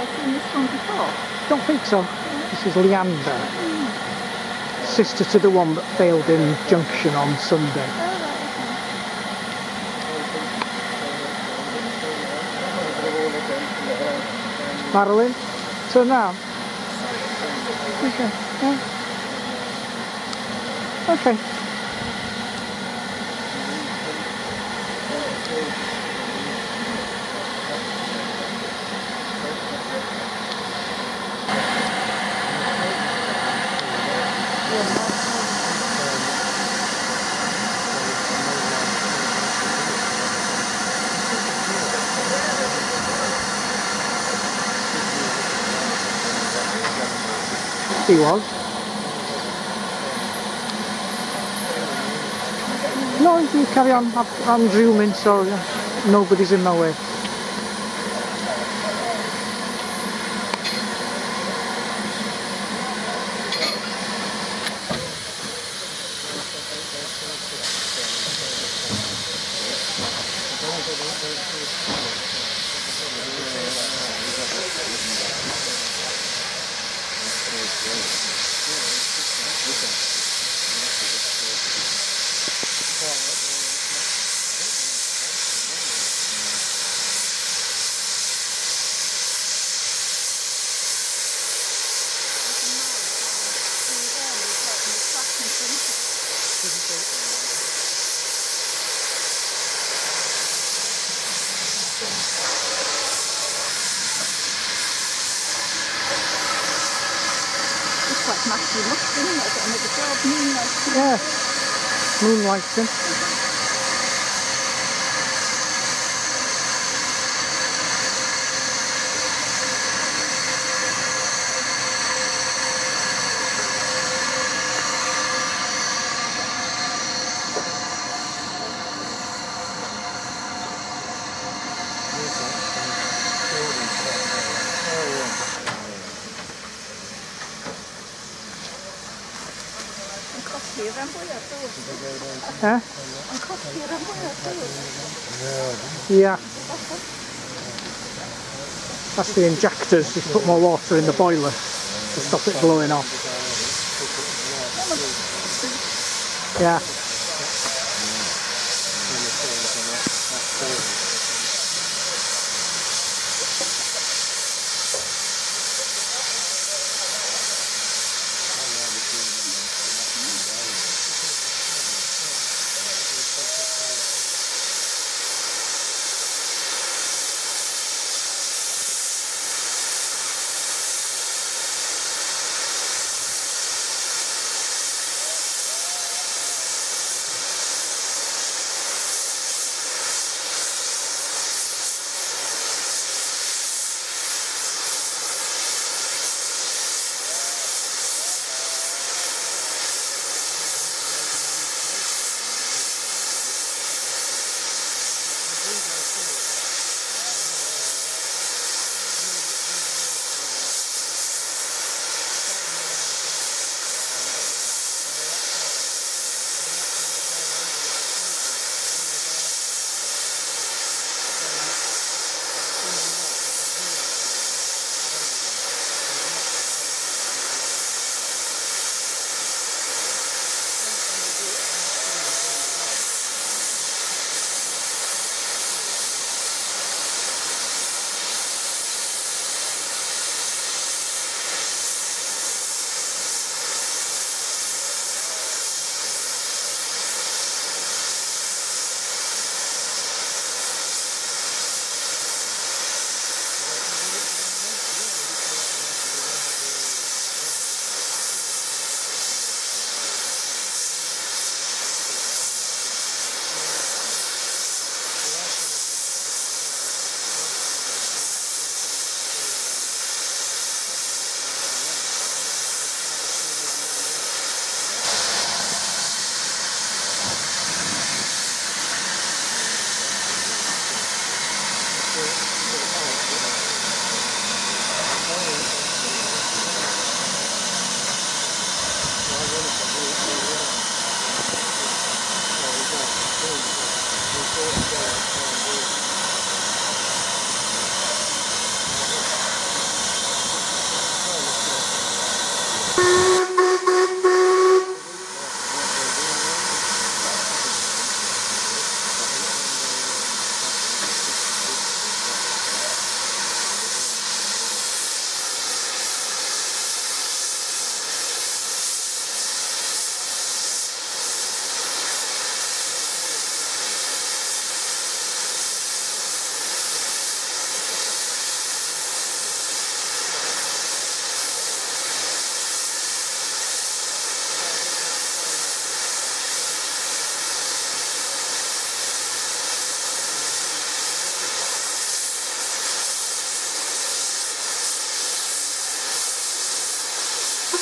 Have I seen this one before? Don't think so. This is Leander. Sister to the one that failed in Junction on Sunday. Marilyn, turn round. Okay. Yeah. Okay. He was. No, you carry on. I'm, I'm zooming, so nobody's in my way. It's like Matthew Musk, isn't it? Getting at the job, moonlight. Yeah. Moonlighting. Kosthyren. Yeah. That's the injectors. Just put more water in the boiler to stop it blowing off. Yeah.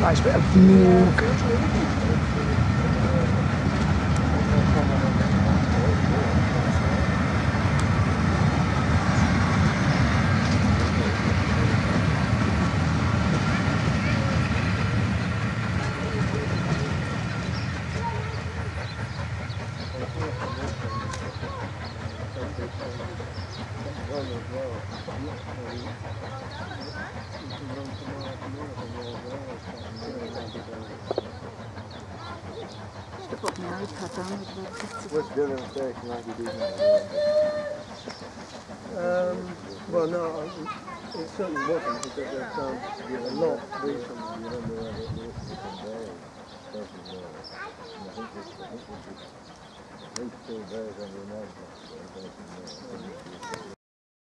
nice bit of moog. What's the you do? Um, well, no, it certainly wasn't because they've done a lot recently. You remember when it there? There. And I think it's, I think it's, I think it's still there, don't remember.